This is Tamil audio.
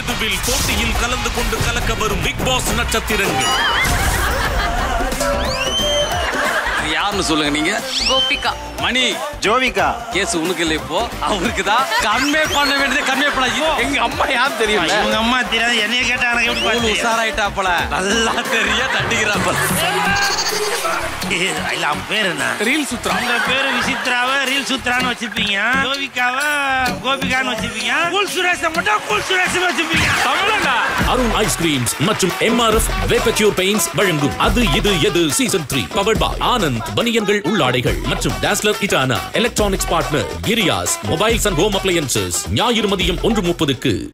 எதுவில் போட்டியில் கலந்து கொண்டு கலக்க வரும் பிக் பாஸ் நட்சத்திரங்கள். யாருன்னு சொல்லுங்க நீங்க? கோபிகா. மணி. ஜோவிகா. கேஸ் உனக்கு இல்லை இப்போ. அவருக்கு தான் கன்வே பண்ண வேண்டியது கன்வே பண்ண எங்க அம்மா யார் தெரியும்? இவங்க அம்மா தெரியாது என்னைய கேட்டா எனக்கு எப்படி உஷாராயிட்டாப்பல நல்லா தெரிய தட்டிக்கிறாப்பல இல்ல அவன் பேர் என்ன? ரீல் சுத்துறான் உங்க பேரு விசித்ராவ? ரீல் சுத்ரான்னு வச்சிருப்பீங்க. ஜோவிகாவ கோபிகான்னு வச்சிருப்பீங்க. கூல் சுரேஷ மட்டும் கூல் சுரேஷ் வச்சிருப்பீங்க. தமிழண்டா அருண் ஐஸ்கிரீம்ஸ் மற்றும் எம்ஆர்எஃப் வேப்பக்யூர் பெயிண்ட்ஸ் வழங்கும் அது இது எது season three powered by Anand பனியன்கள் உள்ளாடைகள் மற்றும் டாஸ்லர் இட்டானா electronics partner Girias mobiles and home appliances ஞாயிறு மதியம் ஒன்று முப்பதுக்கு.